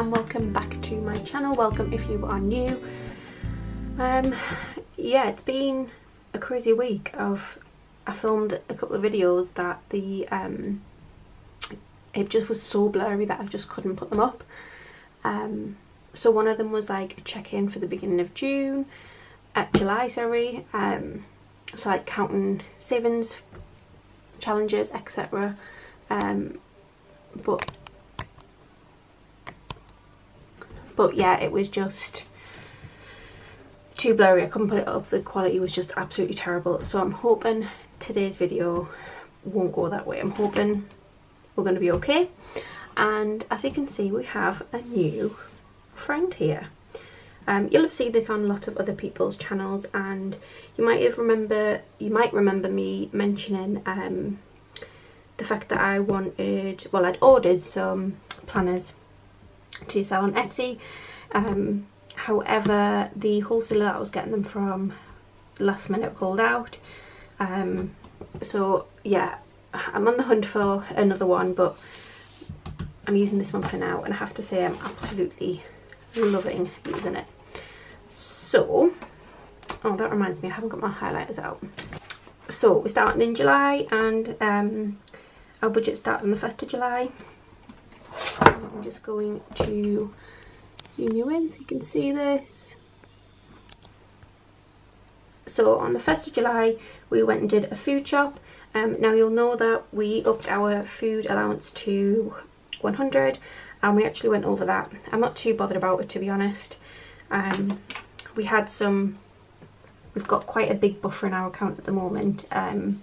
and welcome back to my channel. Welcome if you are new. Um, yeah, it's been a crazy week. I've I filmed a couple of videos that the um, it just was so blurry that I just couldn't put them up. Um, so one of them was like check-in for the beginning of June, at uh, July, sorry. Um, so like counting savings, challenges, etc. Um, but but yeah, it was just too blurry. I couldn't put it up. The quality was just absolutely terrible. So I'm hoping today's video won't go that way. I'm hoping we're going to be okay. And as you can see, we have a new friend here. Um, you'll have seen this on a lot of other people's channels and you might have remember you might remember me mentioning um, the fact that I wanted well I'd ordered some planners to sell on Etsy um, however the wholesaler that I was getting them from last minute pulled out um, so yeah I'm on the hunt for another one but I'm using this one for now and I have to say I'm absolutely loving using it. So, oh that reminds me I haven't got my highlighters out. So we're starting in July and um, our budget starts on the 1st of July. I'm just going to zoom you in so you can see this. So on the 1st of July we went and did a food shop. Um, now you'll know that we upped our food allowance to 100 and we actually went over that. I'm not too bothered about it to be honest. Um, we had some, we've got quite a big buffer in our account at the moment. Um,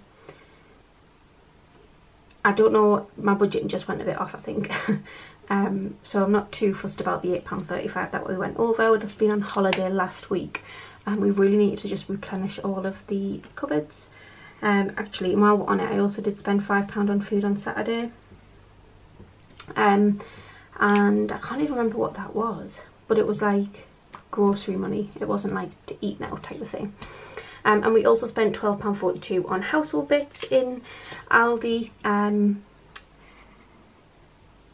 I don't know, my budget just went a bit off I think. um, so I'm not too fussed about the £8.35 that we went over with us being on holiday last week and we really needed to just replenish all of the cupboards. Um, actually, while we're on it, I also did spend £5 on food on Saturday. Um, and I can't even remember what that was but it was like grocery money it wasn't like to eat now type of thing um, and we also spent £12.42 on household bits in Aldi. Um,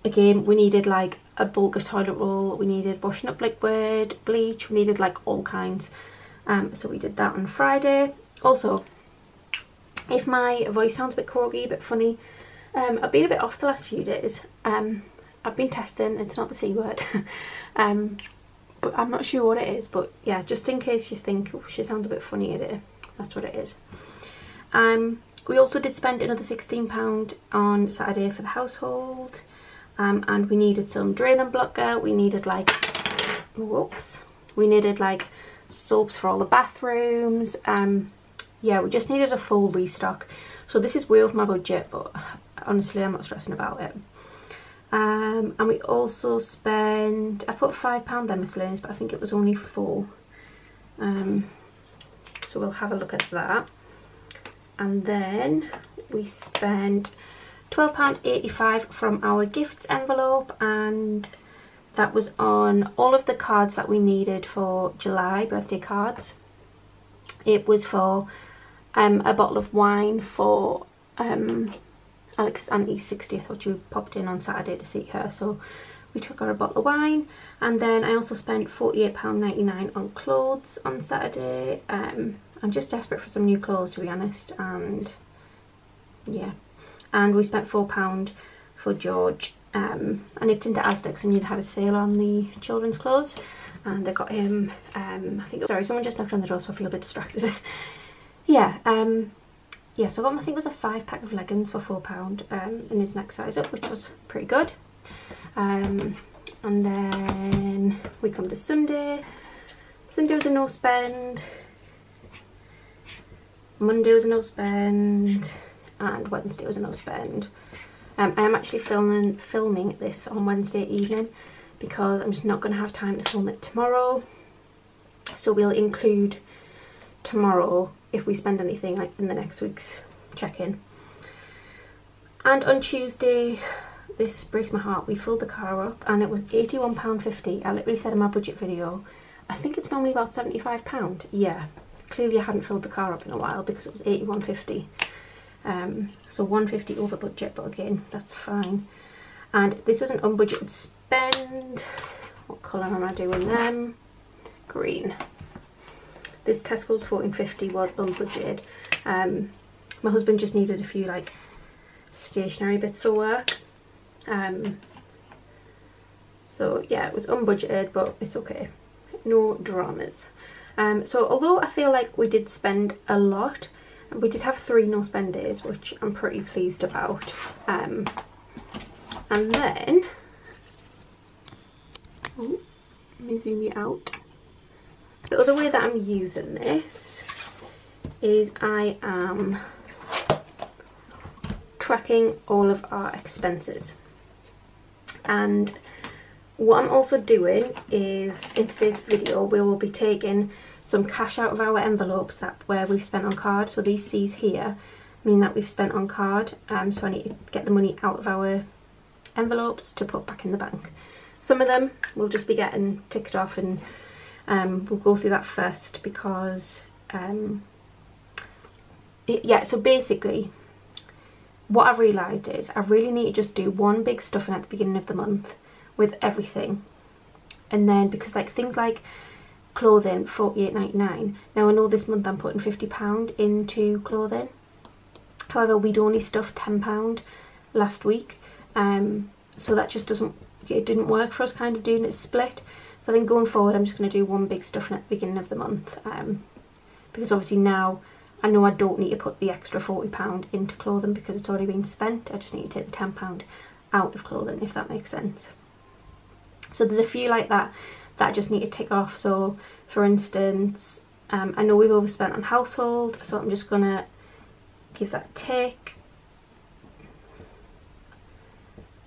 again we needed like a bulk of toilet roll we needed washing up liquid bleach we needed like all kinds. Um, so we did that on Friday. Also if my voice sounds a bit croaky a bit funny um, I've been a bit off the last few days. Um, I've been testing, it's not the C word, um, but I'm not sure what it is, but yeah, just in case you think oh, she sounds a bit funny today, that's what it is. Um, we also did spend another £16 on Saturday for the household, um, and we needed some drain and blocker, we needed like, whoops, we needed like soaps for all the bathrooms, um, yeah, we just needed a full restock. So this is way off my budget, but honestly, I'm not stressing about it. Um, and we also spend I put £5 there miscellaneous, but I think it was only four. Um, so we'll have a look at that. And then we spent £12.85 from our gifts envelope and that was on all of the cards that we needed for July, birthday cards. It was for um, a bottle of wine for um, Alex's auntie's 60th which we popped in on Saturday to see her so we took her a bottle of wine. And then I also spent £48.99 on clothes on Saturday. Um, I'm just desperate for some new clothes to be honest and yeah. And we spent £4 for George um, I nipped into Asda's and you'd have a sale on the children's clothes and I got him um, I think sorry someone just knocked on the door so I feel a bit distracted. Yeah um yeah, so I got, I think it was a five pack of leggings for £4 um, in his next size up, which was pretty good. Um, and then we come to Sunday. Sunday was a no spend. Monday was a no spend. And Wednesday was a no spend. Um, I am actually filming, filming this on Wednesday evening because I'm just not going to have time to film it tomorrow. So we'll include tomorrow if we spend anything like in the next week's check-in. And on Tuesday, this breaks my heart, we filled the car up and it was £81.50. I literally said in my budget video, I think it's normally about £75. Yeah, clearly I hadn't filled the car up in a while because it was £81.50. Um, so 150 over budget, but again, that's fine. And this was an unbudgeted spend. What colour am I doing them? Green. This Tesco's 14.50 was unbudgeted. Um, my husband just needed a few like stationery bits to work. Um, so yeah, it was unbudgeted, but it's okay. No dramas. Um, so although I feel like we did spend a lot, we did have three no spend days, which I'm pretty pleased about. Um, and then, oh, let me zoom you out. The other way that I'm using this is I am tracking all of our expenses. And what I'm also doing is in today's video we will be taking some cash out of our envelopes that where we've spent on card. So these C's here mean that we've spent on card. Um, so I need to get the money out of our envelopes to put back in the bank. Some of them we'll just be getting ticked off and um, we'll go through that first because um, it, yeah so basically what I've realised is I really need to just do one big stuffing at the beginning of the month with everything. And then because like things like clothing 48.99 now I know this month I'm putting 50 pound into clothing. However we'd only stuffed 10 pound last week. Um so that just doesn't it didn't work for us kind of doing it split so I think going forward I'm just going to do one big stuff at the beginning of the month um, because obviously now I know I don't need to put the extra £40 into clothing because it's already been spent. I just need to take the £10 out of clothing if that makes sense. So there's a few like that that I just need to tick off. So for instance, um, I know we've overspent on household so I'm just going to give that a tick.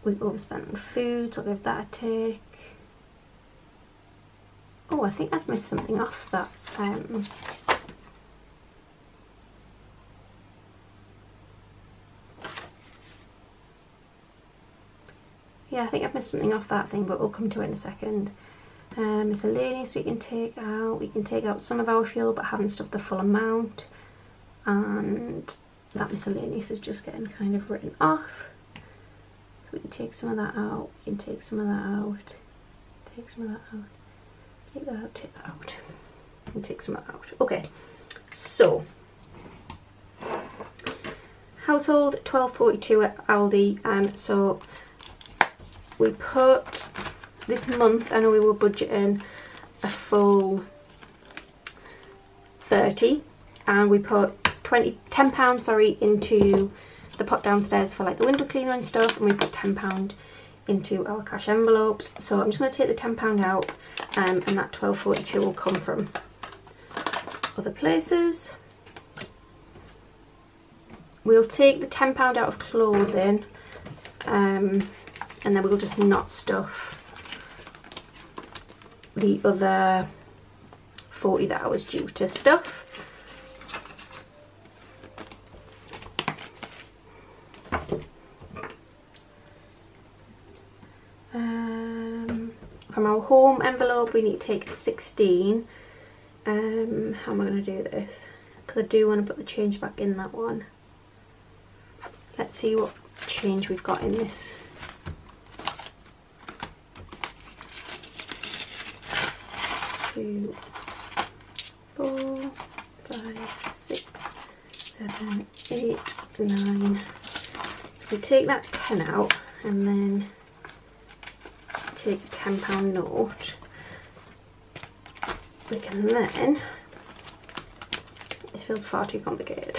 We've overspent on food so I'll give that a tick. Oh, I think I've missed something off that. Um, yeah, I think I've missed something off that thing, but we'll come to it in a second. Um, miscellaneous we can take out. We can take out some of our fuel, but haven't stuffed the full amount. And that miscellaneous is just getting kind of written off. So we can take some of that out. We can take some of that out. Take some of that out take that out, take that out, and take some out. Okay, so household 1242 at Aldi. Um, so we put this month. I know we were budgeting a full 30, and we put 20 10 pounds sorry into the pot downstairs for like the window cleaner and stuff, and we put 10 pound into our cash envelopes. So I'm just going to take the £10 out um, and that 12.42 will come from other places. We'll take the £10 out of clothing um, and then we'll just not stuff the other 40 that I was due to stuff. from our home envelope we need to take 16 um how am i going to do this? Because i do want to put the change back in that one. Let's see what change we've got in this. Two four five six seven eight nine. So we take that 10 out and then take a £10 note, we can then, this feels far too complicated,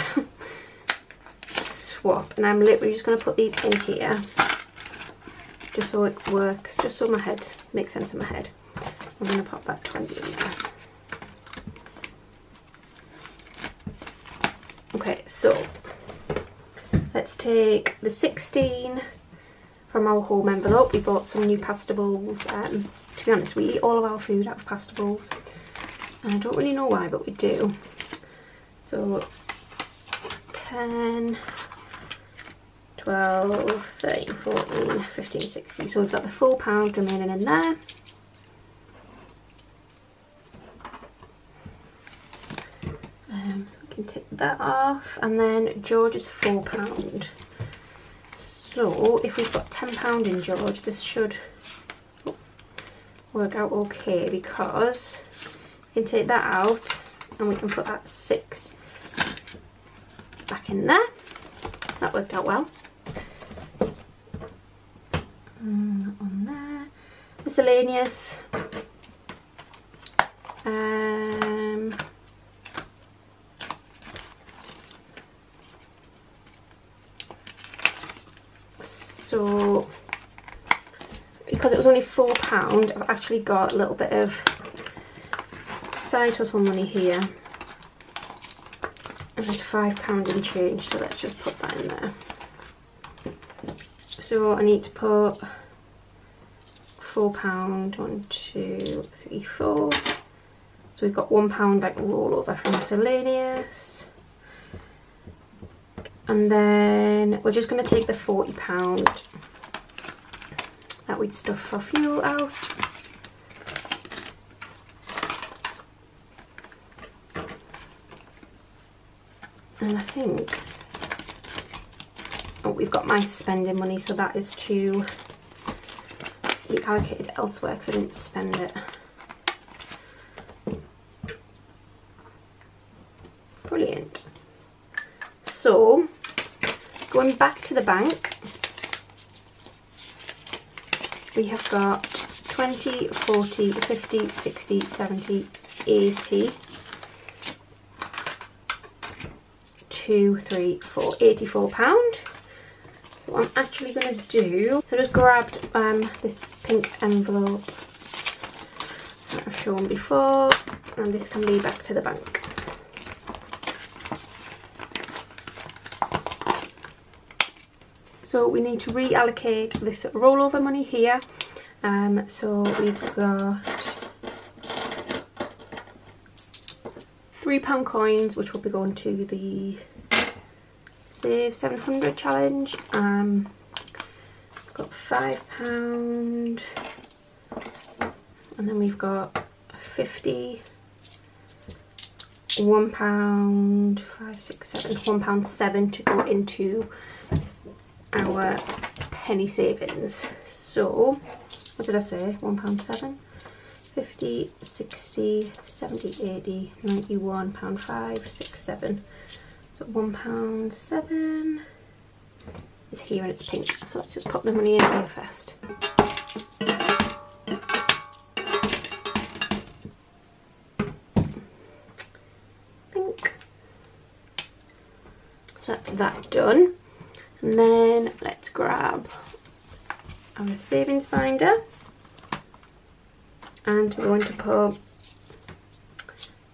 swap. And I'm literally just going to put these in here, just so it works, just so my head makes sense in my head. I'm going to pop that 20 in there. Okay, so let's take the 16 from our home envelope. We bought some new pasta bowls. Um, to be honest, we eat all of our food out of pasta bowls. And I don't really know why, but we do. So 10, 12, 13, 14, 15, 16. So we've got the full pound remaining in there. Um, we can take that off. And then George's four pound. So if we've got £10 in George, this should, oh, work out okay because we can take that out and we can put that six back in there. That worked out well. Mm, on there. Miscellaneous. Um, so because it was only four pound I've actually got a little bit of side hustle money here. And there's five pound in change so let's just put that in there. So I need to put four pound one two three four. So we've got one pound like rollover from miscellaneous. And then we're just going to take the 40 pound that we'd stuff for fuel out. And I think, oh we've got my spending money so that is to be allocated elsewhere because I didn't spend it. Brilliant. So, going back to the bank, we have got 20, 40, 50, 60, 70, 80, 2, 3, 4, 84 pound. So what I'm actually going to do, so I just grabbed um, this pink envelope that I've shown before and this can be back to the bank. So we need to reallocate this rollover money here. Um, so we've got three pound coins, which will be going to the Save 700 challenge. Um, got five pound, and then we've got 50 one pound five six seven one pound seven to go into our penny savings. So, what did I say? £1.7? 50, 60, 70, 80, 91, pound 5, 6, 7. So one pound seven is here and it's pink. So let's just pop the money in here first. Pink. So that's that done. And then let's grab our savings binder and we're going to put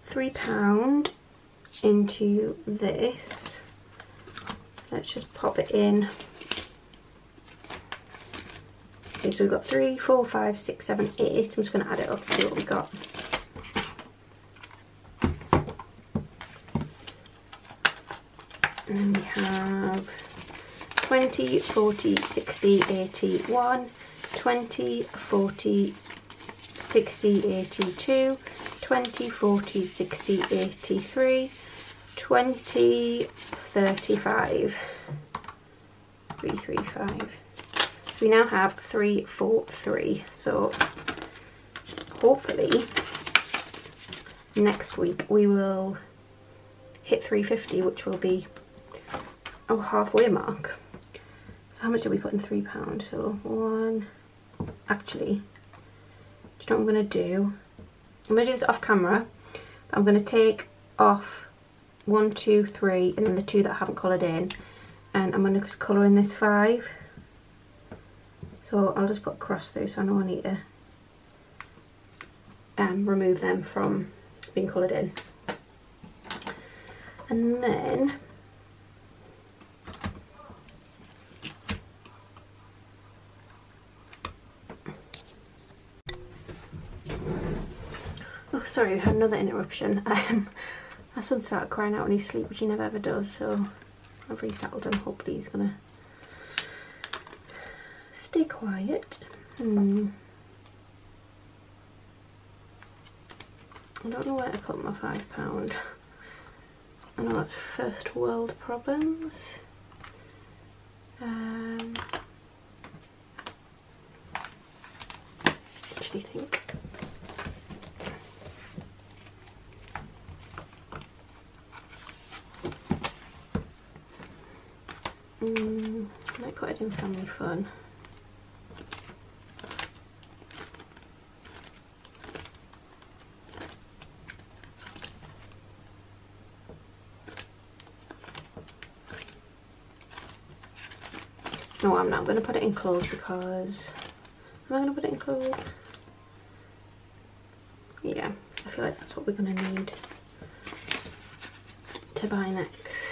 three pound into this. Let's just pop it in. Okay, so we've got three, four, five, six, seven, eight. I'm just going to add it up to see what we got. And then we have 20, 40, 60, 81, 20, 40, 60, 82, 20, 40, 60, 83, 20, 35, 335. We now have 343, so hopefully next week we will hit 350, which will be our halfway mark how much did we put in three pound? So one actually do you know what i'm gonna do? I'm gonna do this off camera i'm gonna take off one two three and then the two that I haven't coloured in and I'm to colour in this five. So I'll just put cross through so I know I need to um, remove them from being coloured in. And then sorry, another interruption. Um, my son started crying out in his sleep, which he never ever does, so I've resettled him. Hopefully he's gonna stay quiet. Hmm. I don't know where to put my five pound. I know that's first world problems. Um, actually think Mm, In family fun. No, I'm not. Going to put it in clothes because... Am I going to put it in clothes? Yeah, I feel like that's what we're going to need to buy next.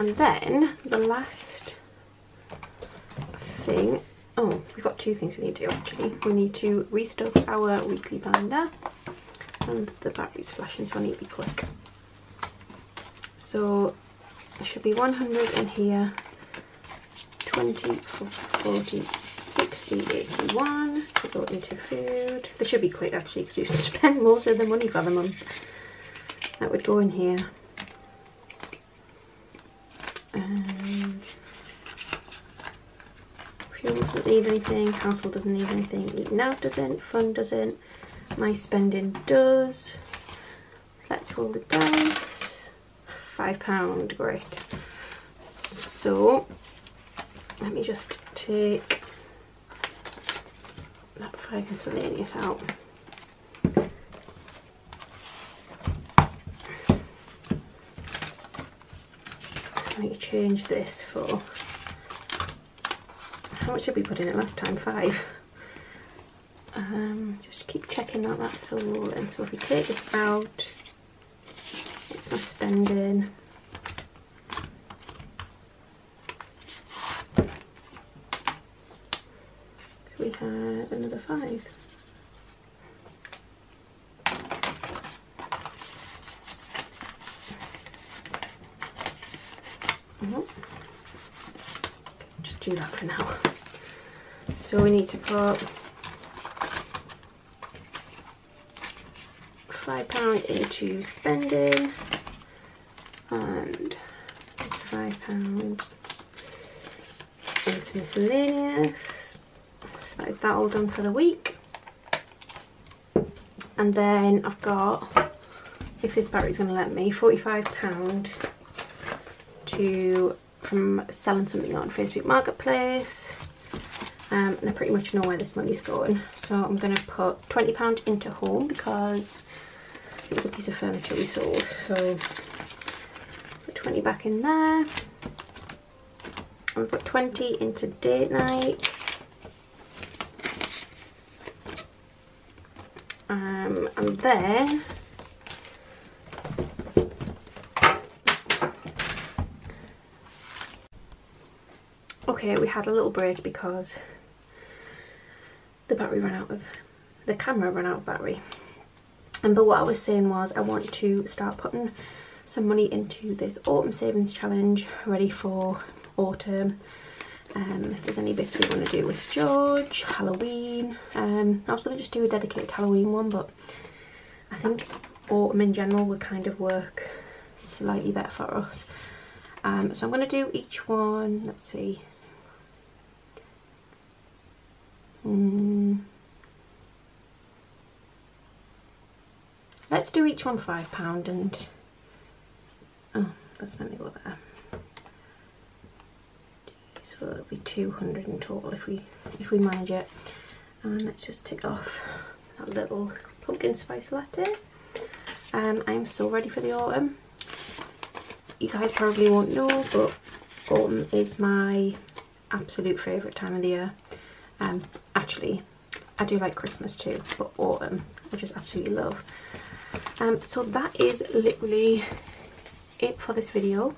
And then the last thing, oh, we've got two things we need to do actually. We need to restock our weekly binder and the battery's flashing so I need to be quick. So there should be 100 in here, 20, 40, 60, 81 to go into food. They should be quick actually because we've spent most of the money for the month. That would go in here. And fuel doesn't need anything, household doesn't need anything, eating out doesn't, fun doesn't, my spending does. Let's roll the dice five pound great so let me just take that five miscellaneous out let me change this for how much did we put in it last time five um, just keep checking that that's all in so if we take this out it's my spending. We had another five. Oh. Just do that for now. So we need to put five pound into spending and five pounds into miscellaneous. So that is that all done for the week. And then I've got if this battery's going to let me 45 pound to from selling something on Facebook Marketplace um, and I pretty much know where this money's going. So I'm going to put 20 pound into home because it was a piece of furniture we sold. So put 20 back in there. And put 20 into date night. Um, and then okay we had a little break because battery ran out of the camera ran out of battery. And but what I was saying was I want to start putting some money into this autumn savings challenge ready for autumn. Um, if there's any bits we want to do with George, Halloween um, I was going to just do a dedicated Halloween one but I think autumn in general would kind of work slightly better for us. Um, so I'm going to do each one, let's see mm. let's do each one £5 and oh that's me go there so it'll be 200 in total if we if we manage it. And let's just tick off that little pumpkin spice latte. Um i am so ready for the autumn. You guys probably won't know but autumn is my absolute favorite time of the year um actually i do like christmas too but autumn i just absolutely love um so that is literally it for this video.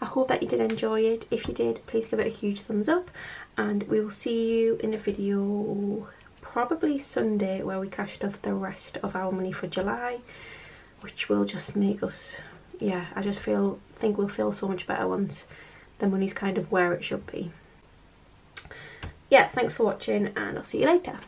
I hope that you did enjoy it. If you did, please give it a huge thumbs up and we will see you in a video probably Sunday where we cashed off the rest of our money for July which will just make us, yeah, I just feel, think we'll feel so much better once the money's kind of where it should be. Yeah, thanks for watching and I'll see you later.